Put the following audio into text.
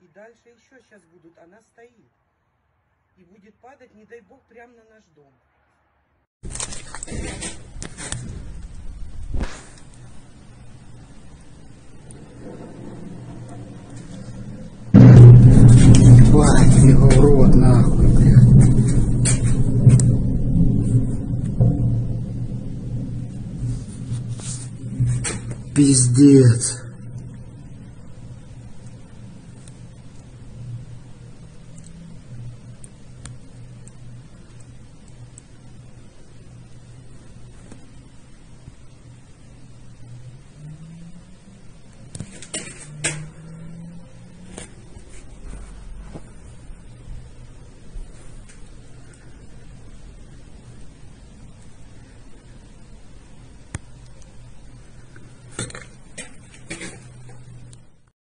И дальше еще сейчас будут. Она стоит. И будет падать, не дай бог, прямо на наш дом. Ебать, его в рот, нахуй, блядь. Пиздец.